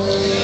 Amen.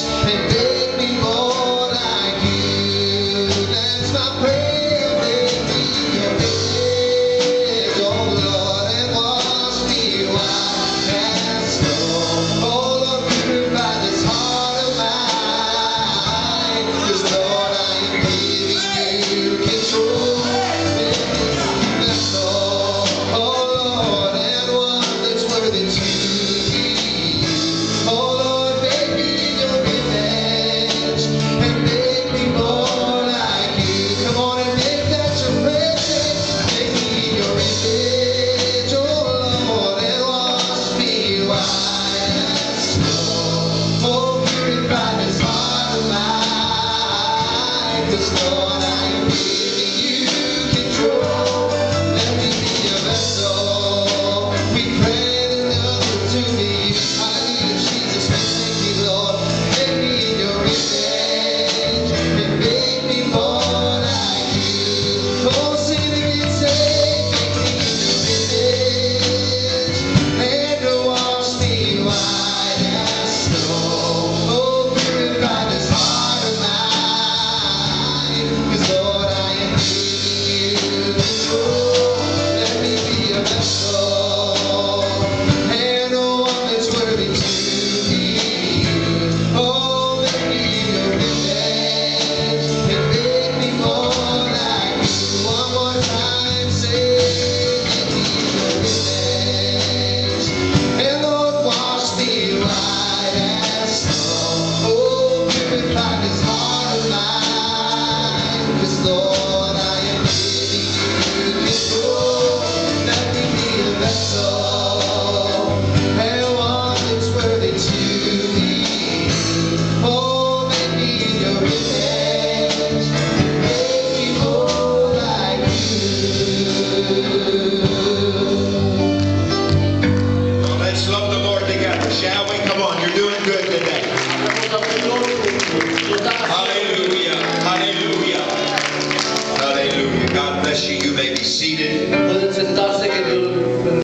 Image Lord, I am on, you're doing.